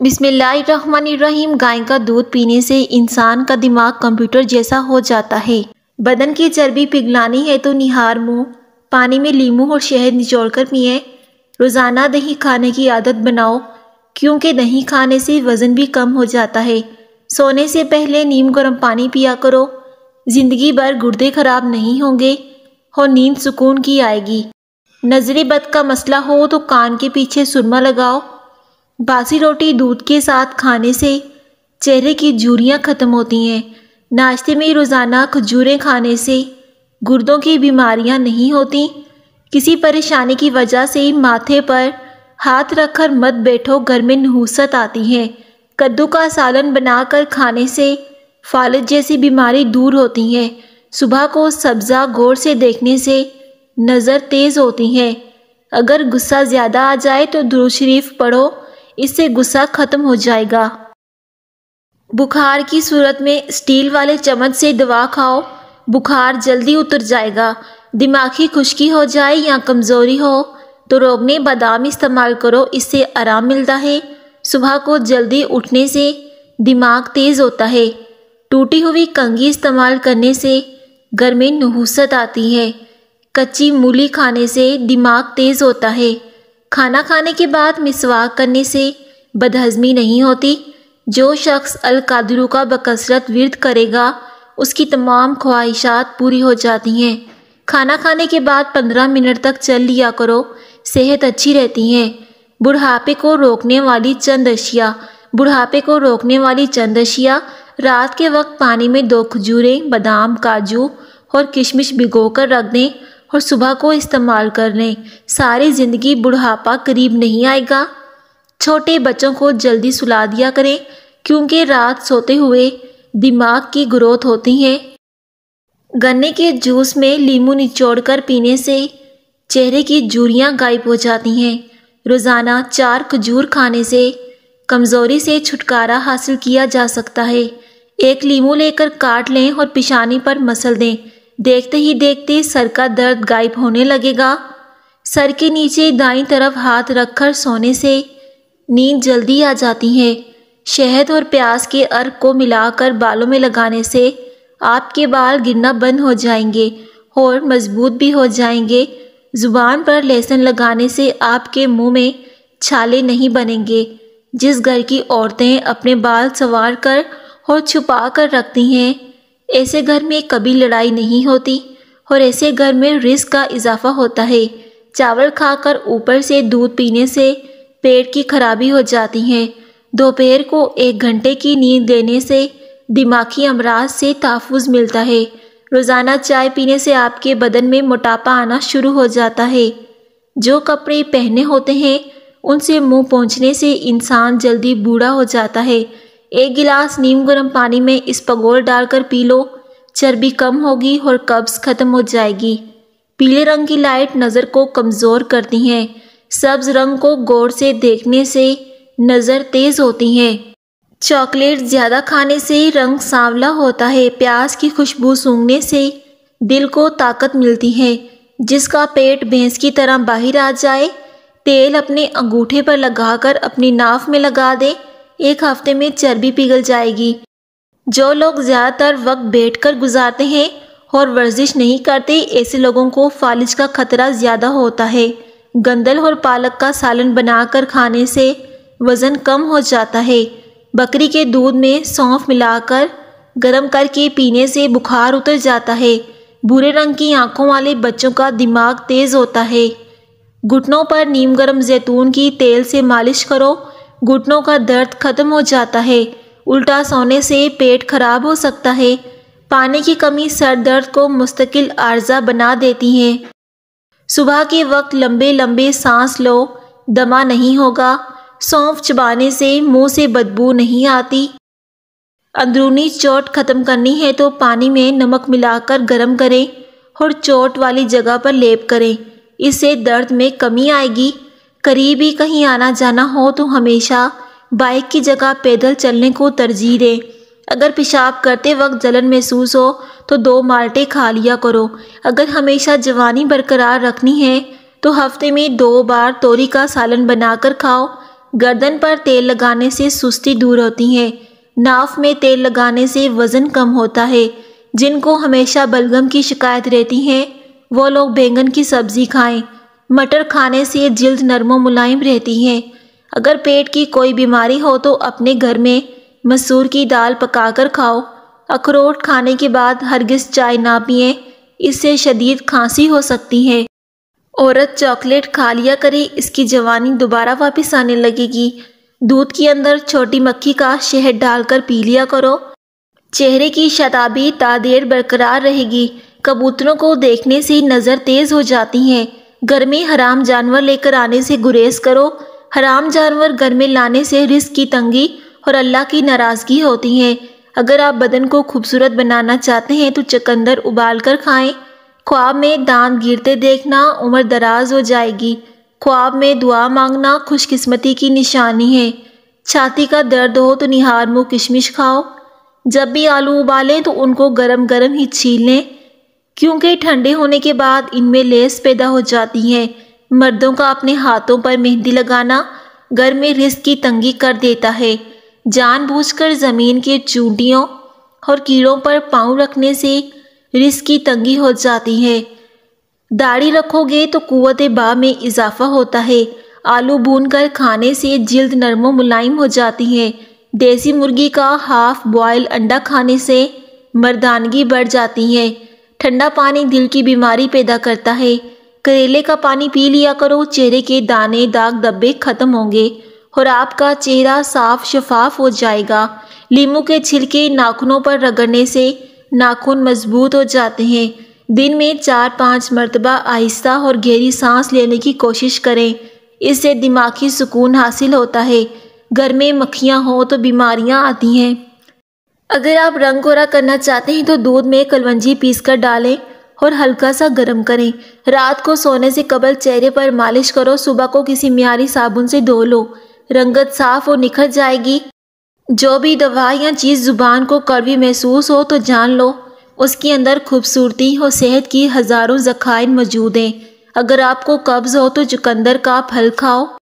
बिस्मिल्लाहिर्रहमानिर्रहीम। गाय का दूध पीने से इंसान का दिमाग कंप्यूटर जैसा हो जाता है। बदन की चर्बी पिघलानी है तो निहार मुँह, पानी में लीमू और शहद निचोड़ कर पिए। रोज़ाना दही खाने की आदत बनाओ, क्योंकि दही खाने से वज़न भी कम हो जाता है। सोने से पहले नीम गर्म पानी पिया करो। ज़िंदगी भर गुर्दे खराब नहीं होंगे और नींद सुकून की आएगी। नजरी बद का मसला हो तो कान के पीछे सुरमा लगाओ। बासी रोटी दूध के साथ खाने से चेहरे की झुरियाँ ख़त्म होती हैं। नाश्ते में रोज़ाना खजूरें खाने से गुर्दों की बीमारियाँ नहीं होती। किसी परेशानी की वजह से माथे पर हाथ रखकर मत बैठो, घर में नहूसत आती है। कद्दू का सालन बनाकर खाने से फालज जैसी बीमारी दूर होती है। सुबह को सब्ज़ा गौर से देखने से नज़र तेज़ होती है। अगर गुस्सा ज़्यादा आ जाए तो दुरू शरीफ पढ़ो इससे गुस्सा खत्म हो जाएगा। बुखार की सूरत में स्टील वाले चम्मच से दवा खाओ। बुखार जल्दी उतर जाएगा। दिमागी खुश्की हो जाए या कमज़ोरी हो तो रोगने बादाम इस्तेमाल करो, इससे आराम मिलता है। सुबह को जल्दी उठने से दिमाग तेज़ होता है। टूटी हुई कंगी इस्तेमाल करने से घर में नहूसत आती है। कच्ची मूली खाने से दिमाग तेज़ होता है। खाना खाने के बाद मिसवाक करने से बदहज़मी नहीं होती। जो शख्स अल कादरू का बकसरत विरद करेगा, उसकी तमाम ख्वाहिशात पूरी हो जाती हैं। खाना खाने के बाद पंद्रह मिनट तक चल लिया करो, सेहत अच्छी रहती है। बुढ़ापे को रोकने वाली चंद अशिया, बुढ़ापे को रोकने वाली चंद अशिया, रात के वक्त पानी में दो खजूरें, बादाम, काजू और किशमिश भिगो कर रख दें। और सुबह को इस्तेमाल कर लें सारी ज़िंदगी बुढ़ापा करीब नहीं आएगा। छोटे बच्चों को जल्दी सुला दिया करें, क्योंकि रात सोते हुए दिमाग की ग्रोथ होती है। गन्ने के जूस में लीमू निचोड़ कर पीने से चेहरे की जूरियाँ गायब हो जाती हैं। रोज़ाना चार खजूर खाने से कमज़ोरी से छुटकारा हासिल किया जा सकता है। एक लीमू लेकर काट लें और पिशानी पर मसल दें। देखते ही देखते सर का दर्द गायब होने लगेगा। सर के नीचे दाई तरफ़ हाथ रखकर सोने से नींद जल्दी आ जाती है। शहद और प्याज के अर्क को मिलाकर बालों में लगाने से आपके बाल गिरना बंद हो जाएँगे और मज़बूत भी हो जाएँगे। ज़ुबान पर लहसुन लगाने से आपके मुँह में छाले नहीं बनेंगे। जिस घर की औरतें अपने बाल संवार कर और छुपा कर रखती हैं ऐसे घर में कभी लड़ाई नहीं होती और ऐसे घर में रिस्क का इजाफा होता है। चावल खाकर ऊपर से दूध पीने से पेट की खराबी हो जाती है। दोपहर को एक घंटे की नींद लेने से दिमागी अमराज से तहफ़ मिलता है। रोज़ाना चाय पीने से आपके बदन में मोटापा आना शुरू हो जाता है। जो कपड़े पहने होते हैं, उनसे मुँह पहुँचने से इंसान जल्दी बूढ़ा हो जाता है। एक गिलास नीम गर्म पानी में इस पगोल डालकर पी लो। चर्बी कम होगी और कब्ज खत्म हो जाएगी। पीले रंग की लाइट नज़र को कमज़ोर करती हैं। सब्ज रंग को गौर से देखने से नज़र तेज़ होती है। चॉकलेट ज़्यादा खाने से रंग सांवला होता है। प्याज की खुशबू सूंघने से दिल को ताकत मिलती है। जिसका पेट भैंस की तरह बाहर आ जाए, तेल अपने अंगूठे पर लगाकर अपनी नाफ में लगा दे। एक हफ़्ते में चर्बी पिघल जाएगी। जो लोग ज़्यादातर वक्त बैठकर गुजारते हैं और वर्जिश नहीं करते, ऐसे लोगों को फालिज का खतरा ज़्यादा होता है। गंदल और पालक का सालन बनाकर खाने से वज़न कम हो जाता है। बकरी के दूध में सौंफ मिलाकर गर्म करके पीने से बुखार उतर जाता है। बुरे रंग की आँखों वाले बच्चों का दिमाग तेज़ होता है। घुटनों पर नीम गर्म जैतून की तेल से मालिश करो घुटनों का दर्द खत्म हो जाता है। उल्टा सोने से पेट खराब हो सकता है। पानी की कमी सर दर्द को मुस्तकिल आर्जा बना देती है। सुबह के वक्त लंबे लंबे सांस लो, दमा नहीं होगा, सौंफ चबाने से मुँह से बदबू नहीं आती। अंदरूनी चोट ख़त्म करनी है तो पानी में नमक मिलाकर गर्म करें और चोट वाली जगह पर लेप करें। इससे दर्द में कमी आएगी। करीब कहीं आना जाना हो तो हमेशा बाइक की जगह पैदल चलने को तरजीह दें। अगर पेशाब करते वक्त जलन महसूस हो तो दो माल्टे खा लिया करो। अगर हमेशा जवानी बरकरार रखनी है तो हफ़्ते में दो बार तोरी का सालन बनाकर खाओ। गर्दन पर तेल लगाने से सुस्ती दूर होती है। नाफ में तेल लगाने से वज़न कम होता है। जिनको हमेशा बलगम की शिकायत रहती है, वो लोग बैंगन की सब्ज़ी खाएँ। मटर खाने से जल्द नरम मुलायम रहती है। अगर पेट की कोई बीमारी हो तो अपने घर में मसूर की दाल पकाकर खाओ। अखरोट खाने के बाद हरगिज चाय ना पिए, इससे शदीद खांसी हो सकती है। औरत चॉकलेट खा लिया करे, इसकी जवानी दोबारा वापस आने लगेगी। दूध के अंदर छोटी मक्खी का शहद डालकर पी लिया करो। चेहरे की शताबी तादेर बरकरार रहेगी। कबूतरों को देखने से नज़र तेज़ हो जाती है। घर में हराम जानवर लेकर आने से गुरेज करो। हराम जानवर घर में लाने से रिस्क की तंगी और अल्लाह की नाराज़गी होती है। अगर आप बदन को खूबसूरत बनाना चाहते हैं तो चकंदर उबाल कर खाएँ। ख्वाब में दांत गिरते देखना उम्र दराज हो जाएगी। ख्वाब में दुआ मांगना खुशकिस्मती की निशानी है। छाती का दर्द हो तो निहार मुँह किशमिश खाओ। जब भी आलू उबालें तो उनको गरम गरम ही छील लें। क्योंकि ठंडे होने के बाद इनमें लेस पैदा हो जाती है। मर्दों का अपने हाथों पर मेहंदी लगाना घर में रिस्क की तंगी कर देता है। जानबूझकर ज़मीन के चूटियों और कीड़ों पर पाँव रखने से रिस्क की तंगी हो जाती है। दाढ़ी रखोगे तो कुत बा में इजाफा होता है। आलू भून कर खाने से जल्द नरमो मुलायम हो जाती है। देसी मुर्गी का हाफ़ बॉयल अंडा खाने से मर्दानगी बढ़ जाती है। ठंडा पानी दिल की बीमारी पैदा करता है। करेले का पानी पी लिया करो, चेहरे के दाने दाग धब्बे खत्म होंगे और आपका चेहरा साफ़ शफाफ हो जाएगा। लीमू के छिलके नाखूनों पर रगड़ने से नाखून मज़बूत हो जाते हैं। दिन में चार पाँच मरतबा आहिस्ता और गहरी सांस लेने की कोशिश करें। इससे दिमागी सुकून हासिल होता है। घर में मक्खियाँ हों तो बीमारियाँ आती हैं। अगर आप रंग गोरा करना चाहते हैं तो दूध में कलवंजी पीस कर डालें और हल्का सा गर्म करें। रात को सोने से कबल चेहरे पर मालिश करो, सुबह को किसी म्यारी साबुन से धो लो। रंगत साफ़ और निखर जाएगी। जो भी दवा या चीज़ ज़ुबान को कड़वी महसूस हो तो जान लो, उसके अंदर खूबसूरती और सेहत की हज़ारों जखाइन मौजूद हैं। अगर आपको कब्ज़ हो तो चुकंदर का फल खाओ।